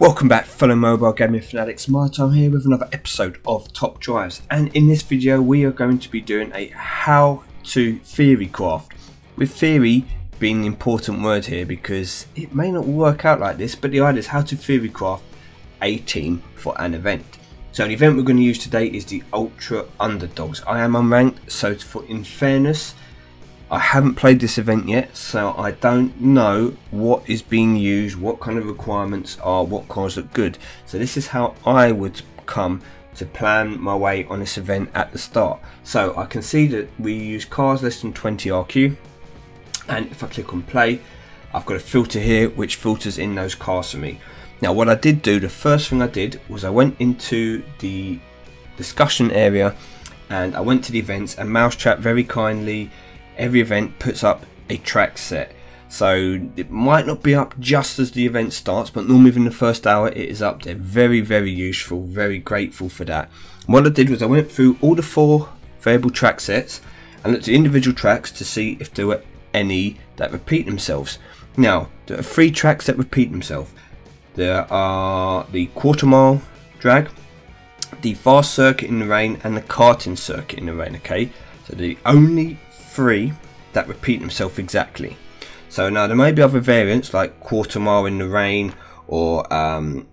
Welcome back fellow mobile gaming fanatics, Martin here with another episode of Top Drives and in this video we are going to be doing a how to theory craft with theory being the important word here because it may not work out like this but the idea is how to theory craft a team for an event. So the event we're going to use today is the Ultra Underdogs. I am unranked so for in fairness I haven't played this event yet, so I don't know what is being used, what kind of requirements are, what cars look good. So this is how I would come to plan my way on this event at the start. So I can see that we use cars less than 20 RQ, and if I click on play, I've got a filter here which filters in those cars for me. Now what I did do, the first thing I did was I went into the discussion area and I went to the events and Mousetrap very kindly every event puts up a track set. So it might not be up just as the event starts, but normally within the first hour it is up there. Very, very useful, very grateful for that. What I did was I went through all the four variable track sets and looked at individual tracks to see if there were any that repeat themselves. Now, there are three tracks that repeat themselves. There are the quarter mile drag, the fast circuit in the rain, and the karting circuit in the rain, okay? So the only three that repeat themselves exactly. So now there may be other variants like quarter mile in the rain or um,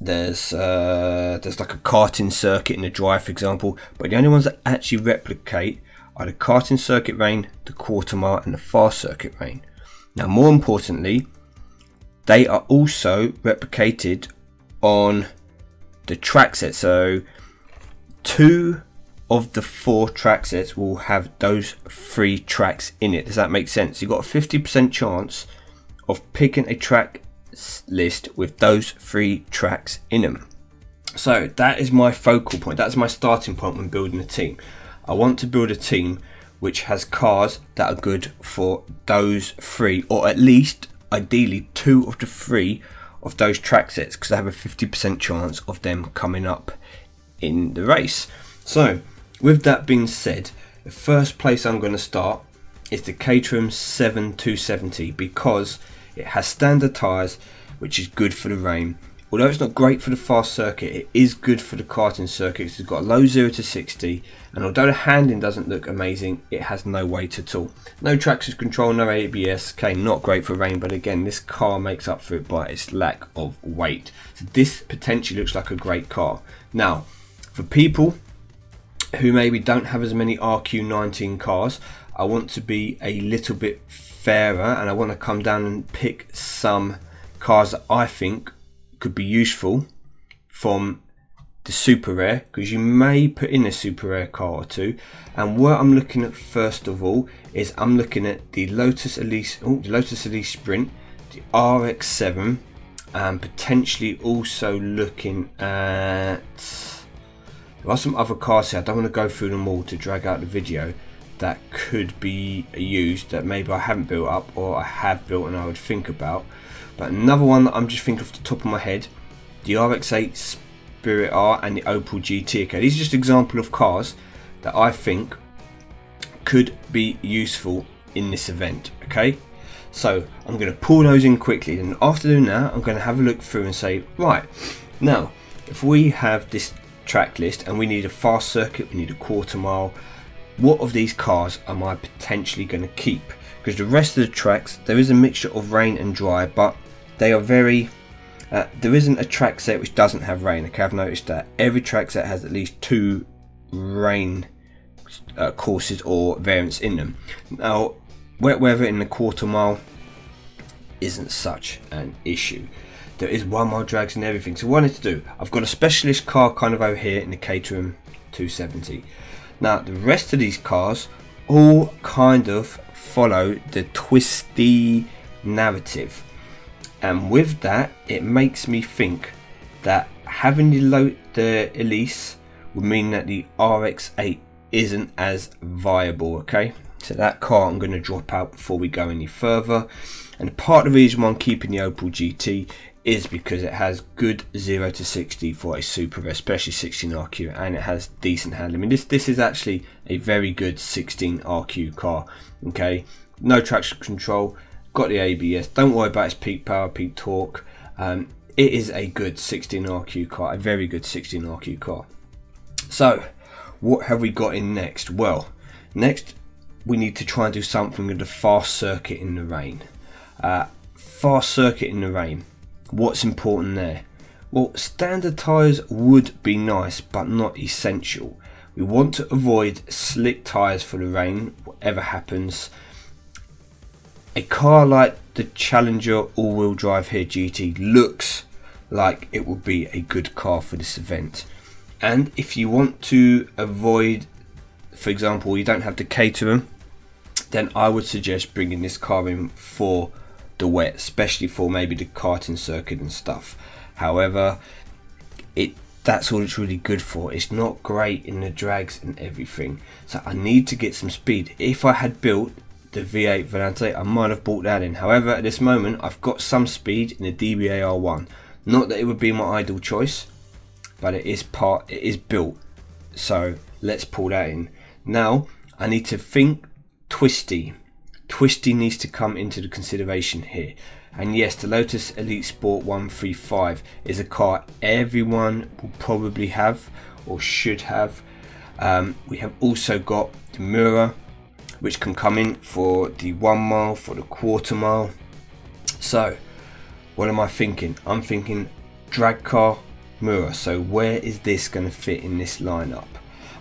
there's uh, there's like a karting circuit in the dry for example but the only ones that actually replicate are the karting circuit rain, the quarter mile and the fast circuit rain. Now more importantly they are also replicated on the track set so two of the four track sets will have those three tracks in it. Does that make sense? You've got a 50% chance of picking a track list with those three tracks in them. So that is my focal point. That's my starting point when building a team. I want to build a team which has cars that are good for those three, or at least ideally two of the three of those track sets because I have a 50% chance of them coming up in the race. So with that being said, the first place I'm going to start is the Caterham 7270 because it has standard tyres which is good for the rain. Although it's not great for the fast circuit, it is good for the karting circuit. It's got a low 0 to 60 and although the handling doesn't look amazing, it has no weight at all. No traction control, no ABS, okay, not great for rain, but again, this car makes up for it by its lack of weight. So this potentially looks like a great car. Now, for people who maybe don't have as many RQ19 cars, I want to be a little bit fairer and I want to come down and pick some cars that I think could be useful from the super rare because you may put in a super rare car or two. And what I'm looking at first of all is I'm looking at the Lotus Elise oh, the Lotus Elise Sprint the RX-7 and potentially also looking at there are some other cars here, I don't want to go through them all to drag out the video, that could be used that maybe I haven't built up or I have built and I would think about. But another one that I'm just thinking off the top of my head, the RX-8 Spirit R and the Opel GT. Okay, these are just example of cars that I think could be useful in this event. Okay, so I'm going to pull those in quickly and after doing that I'm going to have a look through and say right now if we have this track list and we need a fast circuit, we need a quarter mile. What of these cars am I potentially going to keep? Because the rest of the tracks, there is a mixture of rain and dry, but they are very... Uh, there isn't a track set which doesn't have rain. Okay, I've noticed that every track set has at least two rain uh, courses or variants in them. Now, wet weather in the quarter mile isn't such an issue there is one mile drags and everything. So what I need to do, I've got a specialist car kind of over here in the Caterham 270. Now the rest of these cars all kind of follow the twisty narrative. And with that, it makes me think that having the, the Elise would mean that the RX-8 isn't as viable, okay? So that car I'm going to drop out before we go any further. And part of the reason why I'm keeping the Opel GT is because it has good 0 to 60 for a super especially 16 RQ and it has decent handling. I mean this this is actually a very good 16 RQ car okay no traction control got the ABS don't worry about its peak power peak torque um, it is a good 16 RQ car, a very good 16 RQ car. So, what have we got in next? Well, next we need to try and do something with the fast circuit in the rain. Uh, fast circuit in the rain. What's important there? Well, standard tyres would be nice, but not essential. We want to avoid slick tyres for the rain, whatever happens. A car like the Challenger all-wheel drive here GT looks like it would be a good car for this event. And if you want to avoid, for example, you don't have to Caterham, then I would suggest bringing this car in for the wet, especially for maybe the karting circuit and stuff. However, it that's all it's really good for. It's not great in the drags and everything. So I need to get some speed. If I had built the V8 Volante, I might have bought that in. However, at this moment, I've got some speed in the DBA R1. Not that it would be my ideal choice, but it is part, it is built. So let's pull that in. Now, I need to think twisty. Twisty needs to come into the consideration here. And yes, the Lotus Elise Sport 135 is a car everyone will probably have or should have. Um, we have also got the Miura, which can come in for the one mile, for the quarter mile. So, what am I thinking? I'm thinking drag car Miura. So, where is this going to fit in this lineup?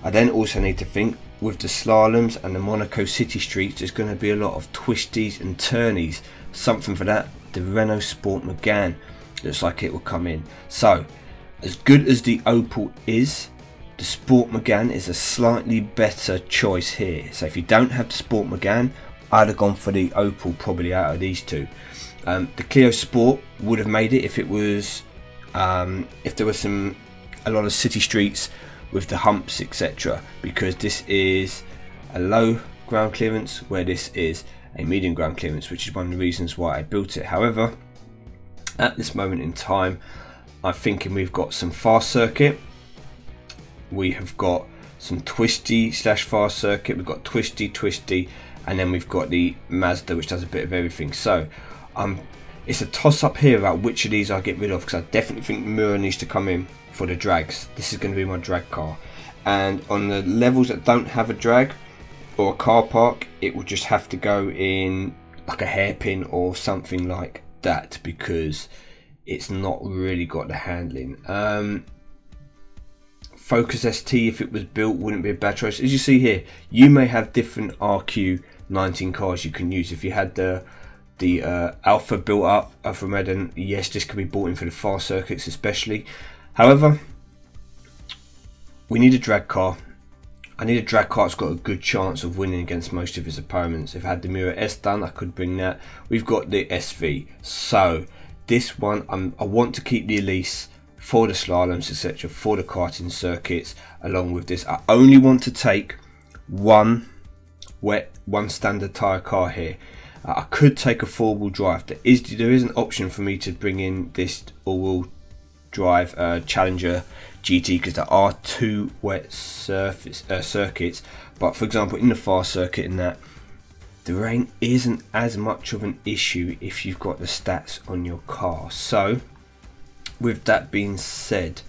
I then also need to think with the slaloms and the Monaco city streets, there's going to be a lot of twisties and turnies. Something for that the Renault Sport Megane looks like it will come in. So, as good as the Opel is, the Sport Megane is a slightly better choice here. So if you don't have the Sport Megane, I'd have gone for the Opel probably out of these two. Um, the Clio Sport would have made it if it was, um, if there was some, a lot of city streets with the humps etc. Because this is a low ground clearance where this is a medium ground clearance, which is one of the reasons why I built it. However, at this moment in time, I'm thinking we've got some fast circuit, we have got some twisty slash fast circuit, we've got twisty, twisty, and then we've got the Mazda, which does a bit of everything. So, um, it's a toss up here about which of these I get rid of because I definitely think Miura needs to come in for the drags. This is going to be my drag car. And on the levels that don't have a drag, or a car park, it will just have to go in like a hairpin or something like that because it's not really got the handling. Um, Focus ST, if it was built, wouldn't be a bad choice. As you see here, you may have different RQ19 cars you can use. If you had the the uh, Alfa built up from Eden, yes, this could be bought in for the fast circuits especially. However, we need a drag car I need a drag car that's got a good chance of winning against most of his opponents. If I had the Miura S done, I could bring that. We've got the SV. So, this one, I'm, I want to keep the Elise for the slaloms, etc., for the karting circuits, along with this. I only want to take one wet, one standard tyre car here. Uh, I could take a four-wheel drive. There is, there is an option for me to bring in this all-wheel drive uh, Challenger GT because there are two wet surface uh, circuits. But for example, in the fast circuit, in that the rain isn't as much of an issue if you've got the stats on your car. So, with that being said,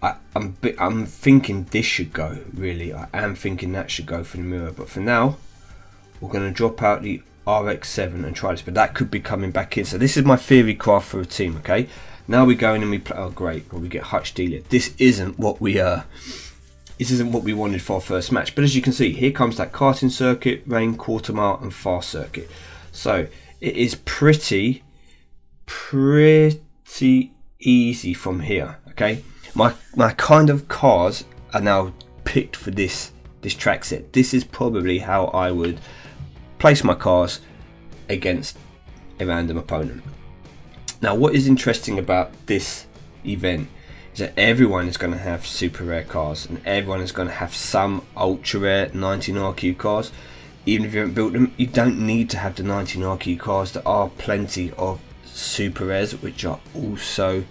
I, I'm, I'm thinking this should go. Really, I am thinking that should go for the Miura. But for now, we're going to drop out the RX7 and try this. But that could be coming back in. So this is my theory craft for a team. Okay. Now we go in and we play. Oh, great! Well, we get Hutch Dealer. This isn't what we uh. This isn't what we wanted for our first match. But as you can see, here comes that karting circuit, rain, quarter mile, and fast circuit. So it is pretty, pretty easy from here. Okay, my my kind of cars are now picked for this this track set. This is probably how I would place my cars against a random opponent. Now, what is interesting about this event is that everyone is going to have super rare cars and everyone is going to have some ultra rare 19 RQ cars. Even if you haven't built them, you don't need to have the 19 RQ cars. There are plenty of super rares which are also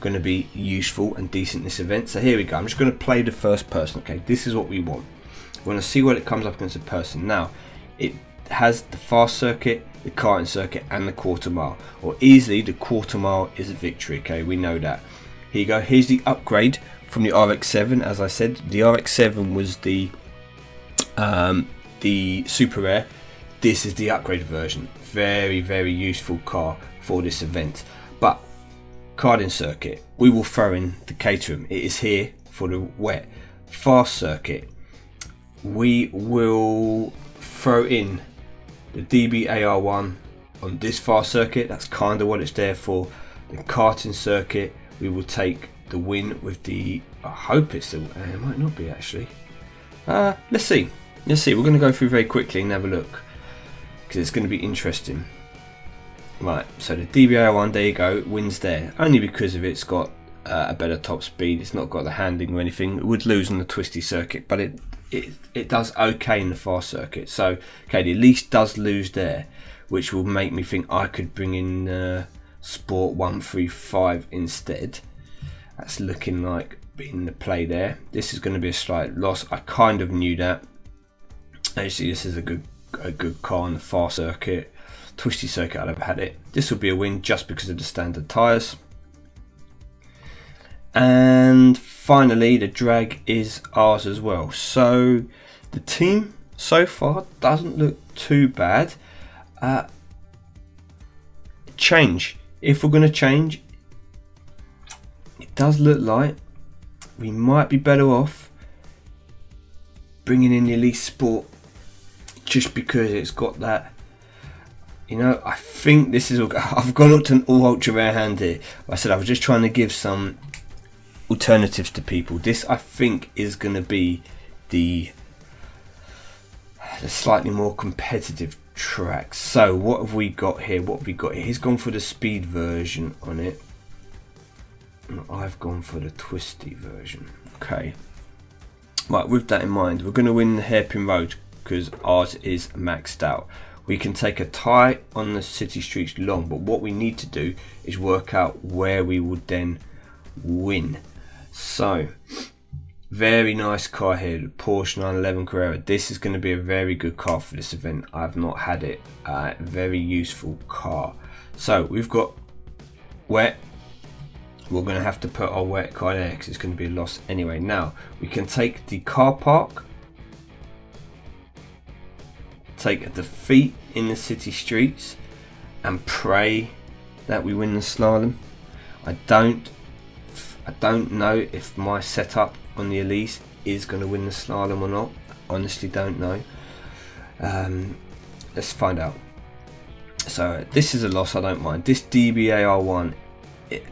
going to be useful and decent in this event. So here we go. I'm just going to play the first person. Okay, this is what we want. We want to see what it comes up against a person. Now, it has the fast circuit, the karting circuit, and the quarter mile. Or easily, the quarter mile is a victory. Okay, we know that. Here you go. Here's the upgrade from the RX-7. As I said, the RX-7 was the um, the super rare. This is the upgraded version. Very, very useful car for this event. But karting circuit, we will throw in the Caterham. It is here for the wet. Fast circuit, we will throw in the DBAR1 on this fast circuit. That's kind of what it's there for. The karting circuit, we will take the win with the. I hope it's the. Uh, it might not be actually. Uh, let's see. Let's see. We're going to go through very quickly and have a look because it's going to be interesting. Right, so the DBA one, there you go, wins there. Only because of it's got uh, a better top speed. It's not got the handling or anything. It would lose on the twisty circuit, but it it it does okay in the fast circuit. So okay, the Elise does lose there, which will make me think I could bring in uh, Sport one three five instead. That's looking like being the play there. This is going to be a slight loss. I kind of knew that. Actually, this is a good a good car on the fast circuit twisty circuit I'd have had it. This will be a win just because of the standard tyres. And finally, the drag is ours as well. So the team so far doesn't look too bad. Uh, change. If we're going to change, it does look like we might be better off bringing in the Elise Sport just because it's got that you know, I think this is. I've gone up to an all ultra rare hand here. I said I was just trying to give some alternatives to people. This, I think, is going to be the the slightly more competitive track. So, what have we got here? What have we got here? He's gone for the speed version on it. I've gone for the twisty version. Okay. Right, with that in mind, we're going to win the hairpin road because ours is maxed out we can take a tie on the city streets long but what we need to do is work out where we would then win so very nice car here the Porsche 911 Carrera. This is going to be a very good car for this event. I've not had it. Uh, very useful car. So we've got wet. We're going to have to put our wet car there because it's going to be a loss anyway. Now we can take the car park. Take a defeat in the city streets and pray that we win the slalom. I don't I don't know if my setup on the Elise is going to win the slalom or not. honestly don't know. Um, let's find out. So this is a loss I don't mind. This DBAR1 it,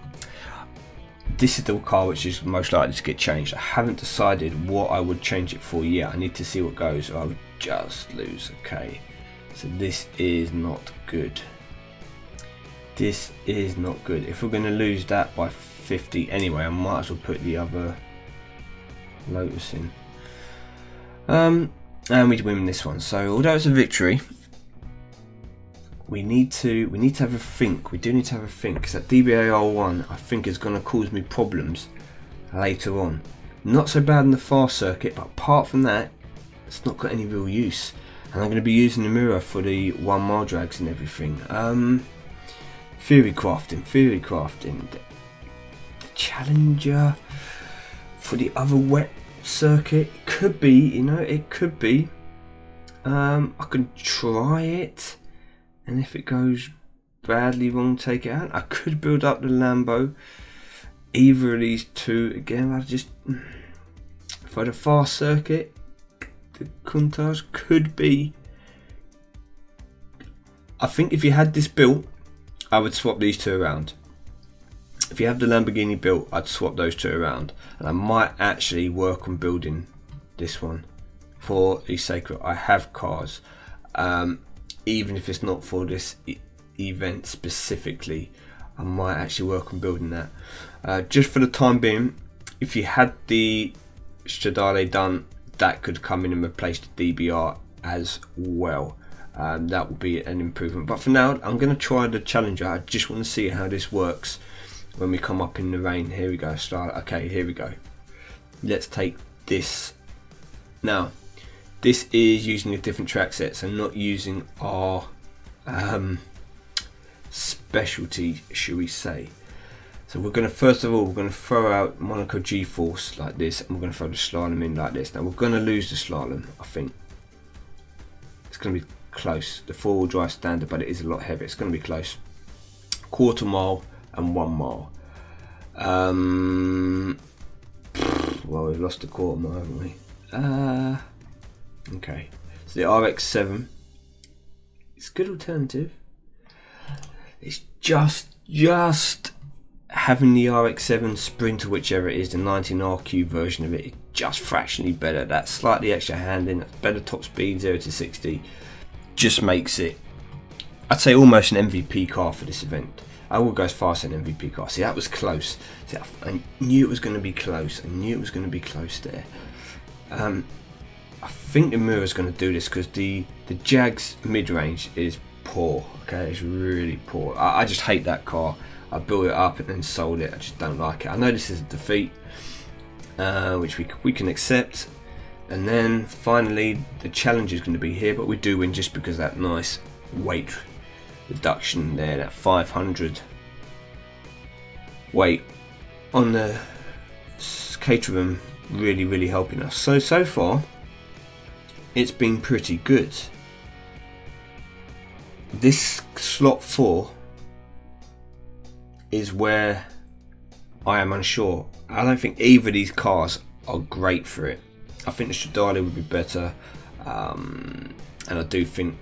this is the car which is most likely to get changed. I haven't decided what I would change it for yet. I need to see what goes. I would just lose. Okay, so this is not good. This is not good. If we're going to lose that by 50 anyway, I might as well put the other Lotus in. Um, and we win this one. So although it's a victory, we need to we need to have a think. We do need to have a think because that DBAR one I think is going to cause me problems later on. Not so bad in the fast circuit, but apart from that, it's not got any real use. And I'm going to be using the Miura for the one mile drags and everything. Um, theory crafting, theory crafting. Challenger for the other wet circuit could be, you know, it could be. Um, I can try it, and if it goes badly wrong, take it out. I could build up the Lambo. Either of these two again. I just for the fast circuit the Countach could be. I think if you had this built, I would swap these two around. If you have the Lamborghini built, I'd swap those two around. And I might actually work on building this one for the of I have cars. Um, even if it's not for this e event specifically, I might actually work on building that. Uh, just for the time being, if you had the Stradale done that could come in and replace the DBR as well. Um, that would be an improvement. But for now, I'm going to try the Challenger. I just want to see how this works when we come up in the rain. Here we go. Start. Okay, here we go. Let's take this. Now, this is using a different track set, so not using our um, specialty, should we say. So we're going to, first of all, we're going to throw out Monaco G-Force like this, and we're going to throw the slalom in like this. Now we're going to lose the slalom, I think. It's going to be close. The four-wheel drive standard, but it is a lot heavier. It's going to be close. Quarter mile and one mile. Um, well, we've lost a quarter mile, haven't we? Uh, okay. So the RX-7. It's a good alternative. It's just, just having the RX-7 Sprinter, whichever it is, the 19RQ version of it, just fractionally better. That slightly extra handling, better top speed, 0 to 60, just makes it, I'd say almost an MVP car for this event. I will go as far as MVP car. See, that was close. See, I knew it was going to be close. I knew it was going to be close there. Um, I think the Miura's going to do this because the the Jag's mid range is poor. Okay, it's really poor. I, I, just hate that car. I built it up and then sold it. I just don't like it. I know this is a defeat, uh, which we we can accept. And then finally, the challenge is going to be here, but we do win just because that nice weight reduction there, that 500 weight on the Caterham really, really helping us. So, so far, it's been pretty good. This slot 4 is where I am unsure. I don't think either of these cars are great for it. I think the Stradale would be better, um, and I do think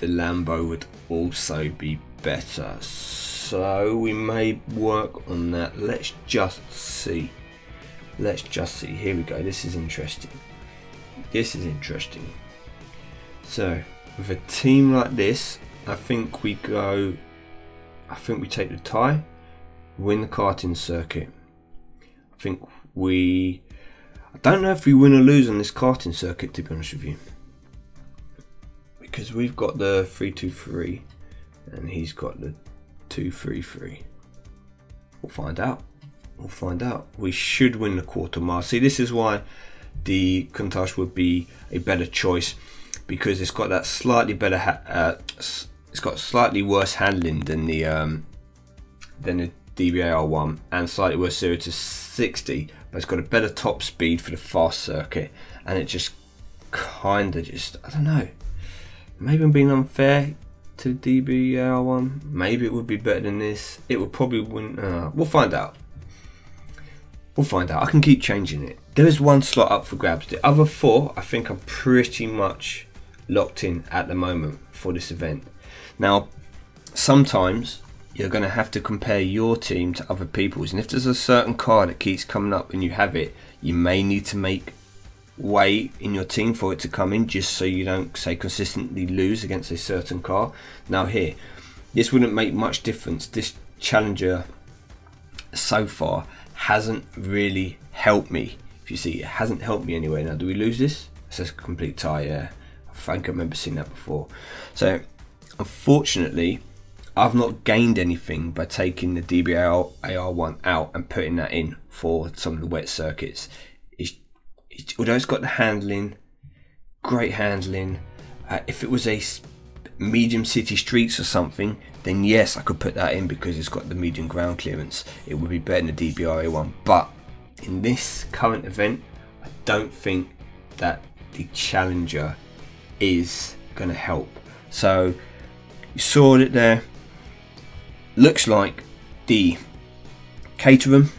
the Lambo would also be better. So we may work on that. Let's just see. Let's just see. Here we go. This is interesting. This is interesting. So with a team like this, I think we go. I think we take the tie, win the karting circuit. I think we. I don't know if we win or lose on this karting circuit, to be honest with you because we've got the 323 and he's got the 233. We'll find out. We'll find out. We should win the quarter mile. See, this is why the Countach would be a better choice because it's got that slightly better. Uh, it's got slightly worse handling than the um, than the DBAR one and slightly worse 0 to 60, but it's got a better top speed for the fast circuit, and it just kind of just I don't know Maybe I'm being unfair to DBR one. Maybe it would be better than this. It would probably win. Uh, we'll find out. We'll find out. I can keep changing it. There is one slot up for grabs. The other four, I think I'm pretty much locked in at the moment for this event. Now, sometimes you're going to have to compare your team to other people's. And if there's a certain card that keeps coming up and you have it, you may need to make way in your team for it to come in just so you don't say consistently lose against a certain car. Now here this wouldn't make much difference. This challenger so far hasn't really helped me. If you see it hasn't helped me anyway now do we lose this? It says complete tie yeah. I think I remember seeing that before. So unfortunately I've not gained anything by taking the DBR AR1 out and putting that in for some of the wet circuits although it's got the handling, great handling. Uh, if it was a medium city streets or something, then yes, I could put that in because it's got the medium ground clearance. It would be better than the DBRA one. But in this current event, I don't think that the Challenger is going to help. So you saw it there. Looks like the Caterham,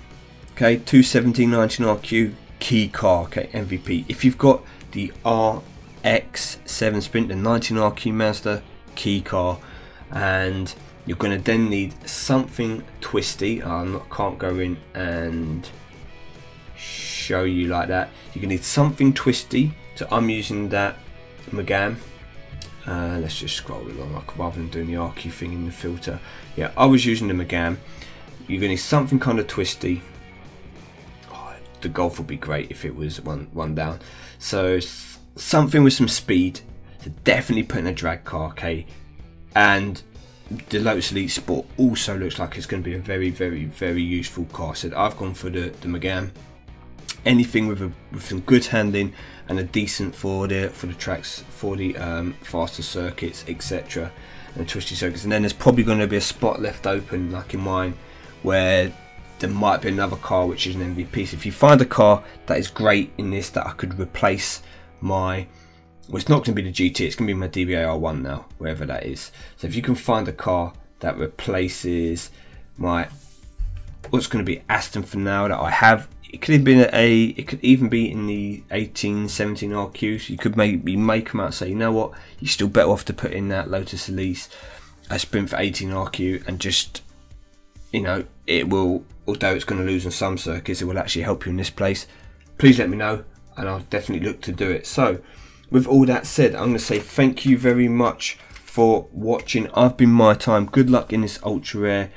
okay, 217.19RQ key car, okay, MVP. If you've got the RX7 Sprint, the 19RQ Mazda key car, and you're going to then need something twisty. I can't go in and show you like that. You're going to need something twisty. So I'm using that Megane. Uh, let's just scroll along like, rather than doing the RQ thing in the filter. Yeah, I was using the Megane. You're going to need something kind of twisty the golf would be great if it was one one down. So something with some speed. So definitely put in a drag car, okay. And the Lotus Elise Sport also looks like it's going to be a very, very, very useful car. So I've gone for the, the anything with a with some good handling and a decent for the for the tracks for the um, faster circuits etc and twisty circuits and then there's probably going to be a spot left open like in mine where there might be another car which is an MVP so if you find a car that is great in this that I could replace my well it's not going to be the GT it's going to be my DBAR1 now wherever that is. So if you can find a car that replaces my what's going to be Aston for now that I have it could have been a it could even be in the 18 17 rq so you could maybe make them out say you know what? You're still better off to put in that lotus elise a sprint for 18 rq and just you know it will although it's going to lose on some circuits it will actually help you in this place. Please let me know and i'll definitely look to do it. So with all that said i'm going to say thank you very much for watching. I've been MyTyme. Good luck in this ultra rare